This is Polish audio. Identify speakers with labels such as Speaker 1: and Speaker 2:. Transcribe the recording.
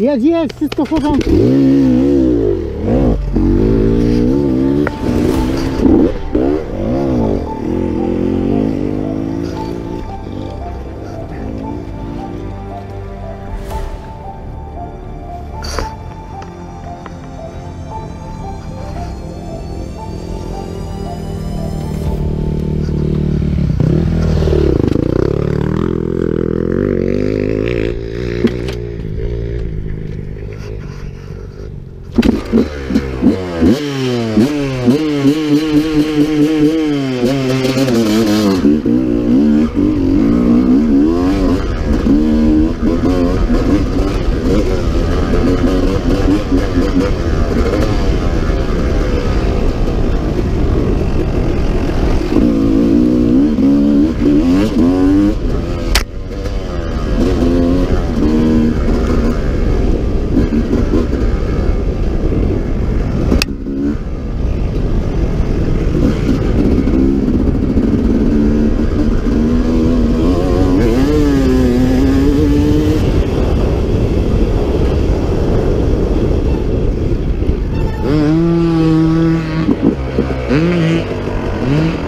Speaker 1: Jest, jest, wszystko w porządku. Mm-hmm. うん。